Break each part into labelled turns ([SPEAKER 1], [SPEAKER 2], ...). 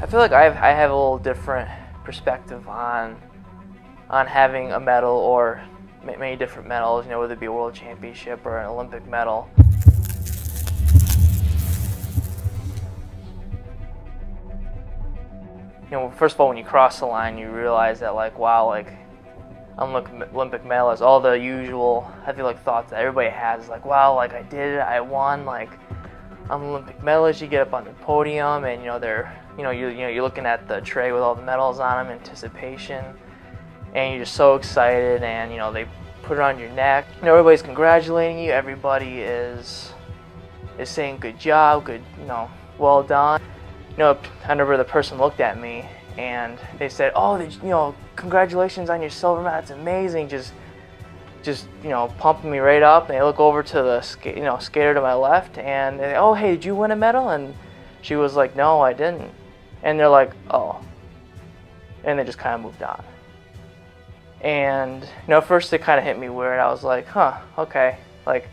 [SPEAKER 1] I feel like I have, I have a little different perspective on on having a medal or many different medals, you know, whether it be a world championship or an Olympic medal. You know, first of all, when you cross the line, you realize that, like, wow, like, Olympic Olympic medalist. All the usual, I feel like, thoughts that everybody has, like, wow, like, I did it, I won, like, I'm Olympic medalist. You get up on the podium, and you know they're, you know, you you know, you're looking at the tray with all the medals on them, anticipation, and you're just so excited, and you know they put it on your neck. You know, everybody's congratulating you. Everybody is is saying good job, good, you know, well done. You know, I remember the person looked at me and they said, "Oh, you know, congratulations on your silver medal. That's amazing." Just just you know pumping me right up and they look over to the you know skater to my left and they oh hey did you win a medal? And she was like no I didn't. And they're like oh. And they just kind of moved on. And you know first it kind of hit me weird. I was like huh okay. Like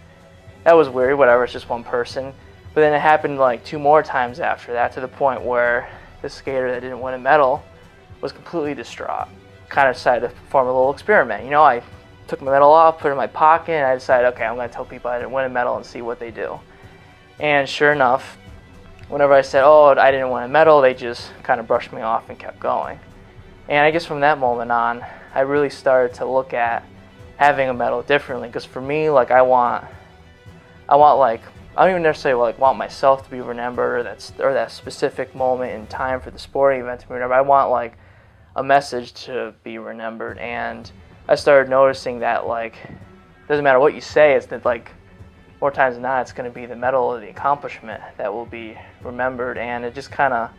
[SPEAKER 1] that was weird whatever it's just one person. But then it happened like two more times after that to the point where the skater that didn't win a medal was completely distraught. Kind of decided to perform a little experiment. You know I took my medal off, put it in my pocket, and I decided, okay, I'm going to tell people I didn't win a medal and see what they do. And sure enough, whenever I said, oh, I didn't win a medal, they just kind of brushed me off and kept going. And I guess from that moment on, I really started to look at having a medal differently. Because for me, like I want, I want like I don't even necessarily like want myself to be remembered or that or that specific moment in time for the sporting event to be remembered. I want like a message to be remembered and I started noticing that like doesn't matter what you say, it's that like more times than not, it's going to be the medal or the accomplishment that will be remembered, and it just kind of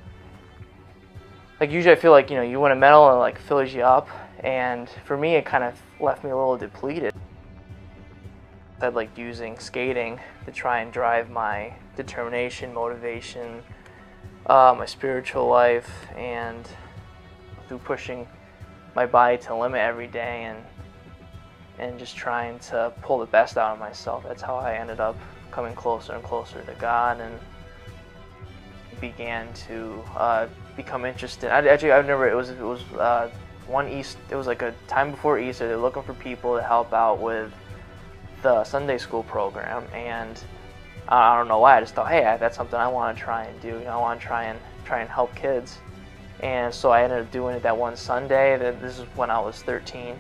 [SPEAKER 1] like usually I feel like you know you win a medal and it, like fills you up, and for me it kind of left me a little depleted. I like using skating to try and drive my determination, motivation, uh, my spiritual life, and through pushing my body to limit every day and and just trying to pull the best out of myself. That's how I ended up coming closer and closer to God and began to uh, become interested. I, actually, I remember it was it was uh, one East. It was like a time before Easter. They're looking for people to help out with the Sunday school program, and I don't know why. I just thought, hey, that's something I want to try and do. You know, I want to try and try and help kids. And so I ended up doing it that one Sunday. That this is when I was 13,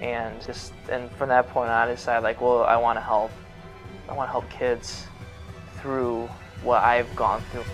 [SPEAKER 1] and just and from that point on, I decided like, well, I want to help. I want to help kids through what I've gone through.